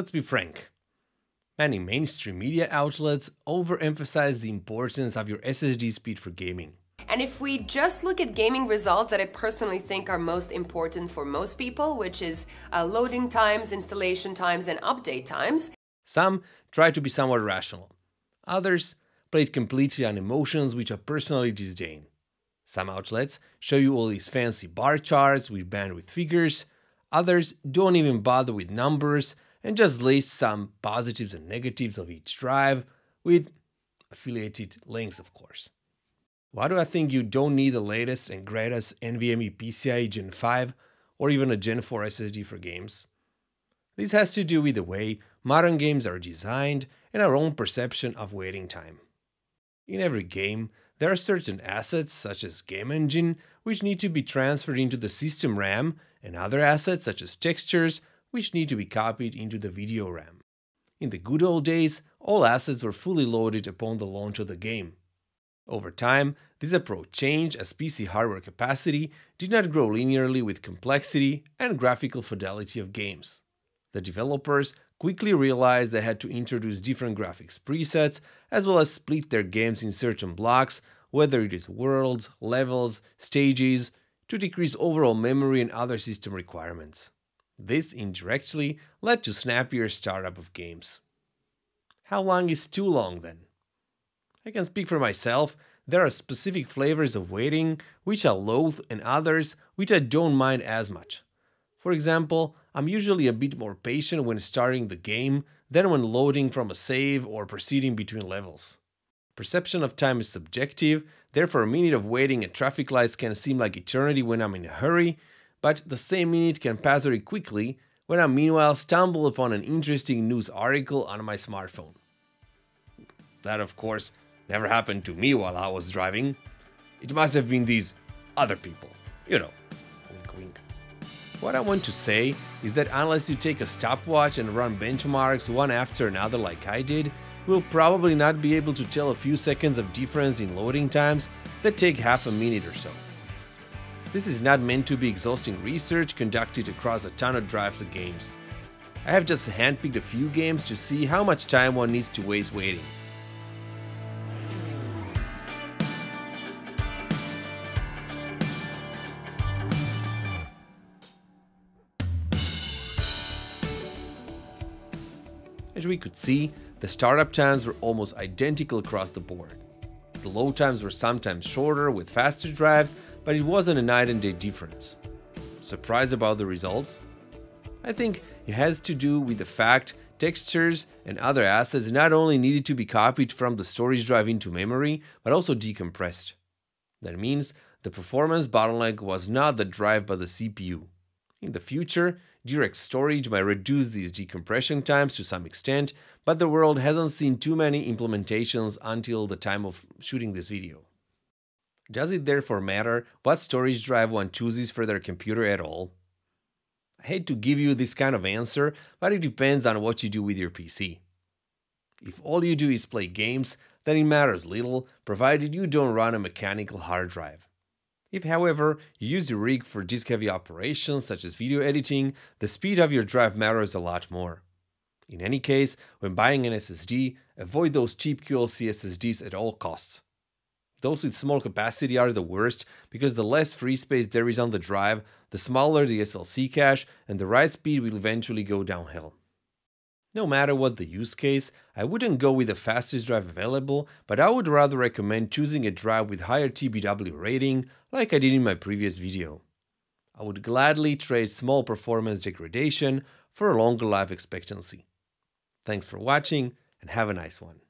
let's be frank. Many mainstream media outlets overemphasize the importance of your SSD speed for gaming. And if we just look at gaming results that I personally think are most important for most people, which is uh, loading times, installation times, and update times, some try to be somewhat rational. Others play it completely on emotions which I personally disdain. Some outlets show you all these fancy bar charts with bandwidth figures, others don't even bother with numbers and just list some positives and negatives of each drive with affiliated links, of course. Why do I think you don't need the latest and greatest NVMe PCIe Gen 5 or even a Gen 4 SSD for games? This has to do with the way modern games are designed and our own perception of waiting time. In every game, there are certain assets, such as game engine, which need to be transferred into the system RAM, and other assets, such as textures, which need to be copied into the video RAM. In the good old days, all assets were fully loaded upon the launch of the game. Over time, this approach changed as PC hardware capacity did not grow linearly with complexity and graphical fidelity of games. The developers quickly realized they had to introduce different graphics presets as well as split their games in certain blocks, whether it is worlds, levels, stages, to decrease overall memory and other system requirements. This indirectly led to snappier startup of games. How long is too long then? I can speak for myself, there are specific flavors of waiting which I loathe and others which I don't mind as much. For example, I'm usually a bit more patient when starting the game than when loading from a save or proceeding between levels. Perception of time is subjective, therefore a minute of waiting at traffic lights can seem like eternity when I'm in a hurry, but the same minute can pass very quickly when I meanwhile stumble upon an interesting news article on my smartphone. That, of course, never happened to me while I was driving. It must have been these other people, you know. Wink, wink. What I want to say is that unless you take a stopwatch and run benchmarks one after another like I did, will probably not be able to tell a few seconds of difference in loading times that take half a minute or so. This is not meant to be exhausting research conducted across a ton of drives of games. I have just handpicked a few games to see how much time one needs to waste waiting. As we could see, the startup times were almost identical across the board. The load times were sometimes shorter with faster drives, but it wasn't a night and day difference. Surprised about the results? I think it has to do with the fact textures and other assets not only needed to be copied from the storage drive into memory, but also decompressed. That means the performance bottleneck was not the drive but the CPU. In the future, direct storage might reduce these decompression times to some extent, but the world hasn't seen too many implementations until the time of shooting this video. Does it therefore matter what storage drive one chooses for their computer at all? I hate to give you this kind of answer, but it depends on what you do with your PC. If all you do is play games, then it matters little, provided you don't run a mechanical hard drive. If, however, you use your rig for disk-heavy operations such as video editing, the speed of your drive matters a lot more. In any case, when buying an SSD, avoid those cheap QLC SSDs at all costs. Those with small capacity are the worst because the less free space there is on the drive, the smaller the SLC cache, and the write speed will eventually go downhill. No matter what the use case, I wouldn't go with the fastest drive available, but I would rather recommend choosing a drive with higher TBW rating, like I did in my previous video. I would gladly trade small performance degradation for a longer life expectancy. Thanks for watching and have a nice one.